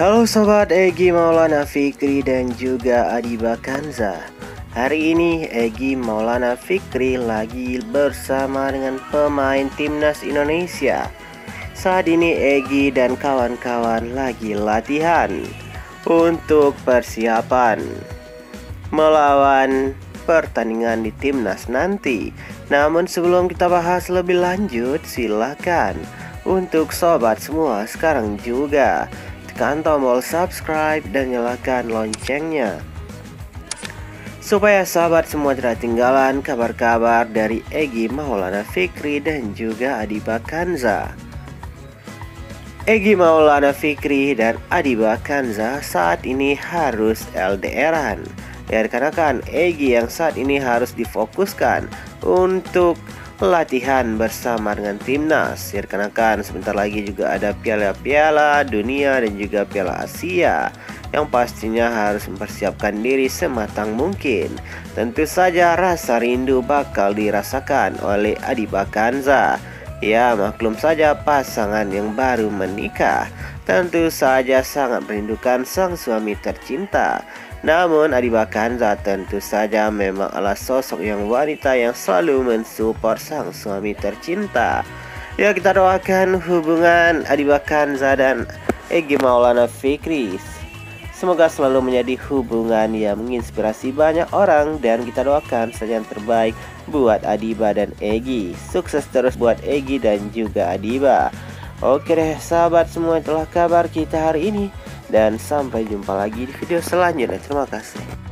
Halo Sobat Egi Maulana Fikri dan juga Adiba Kanza Hari ini Egi Maulana Fikri lagi bersama dengan pemain timnas Indonesia. Saat ini Egi dan kawan-kawan lagi latihan Untuk persiapan Melawan pertandingan di timnas nanti. Namun sebelum kita bahas lebih lanjut silahkan Untuk sobat semua sekarang juga tekan tombol subscribe dan nyalakan loncengnya supaya sahabat semua tidak tinggalan kabar-kabar dari Egi Maulana Fikri dan juga Adiba Kanza. Egi Maulana Fikri dan Adiba Kanza saat ini harus LDRan. Ya, karena kan Egi yang saat ini harus difokuskan untuk latihan bersama dengan timnas. Ya kan sebentar lagi juga ada piala-piala dunia dan juga piala Asia yang pastinya harus mempersiapkan diri sematang mungkin. Tentu saja rasa rindu bakal dirasakan oleh Adi Bakanza. Ya maklum saja pasangan yang baru menikah. Tentu saja sangat merindukan sang suami tercinta namun Adiba Kanza tentu saja memang adalah sosok yang wanita yang selalu mensupport sang suami tercinta. Ya kita doakan hubungan Adiba Kanza dan Egi Maulana Fikri Semoga selalu menjadi hubungan yang menginspirasi banyak orang dan kita doakan saja yang terbaik buat Adiba dan Egi. Sukses terus buat Egi dan juga Adiba. Oke deh sahabat semua itulah kabar kita hari ini dan sampai jumpa lagi di video selanjutnya. Terima kasih.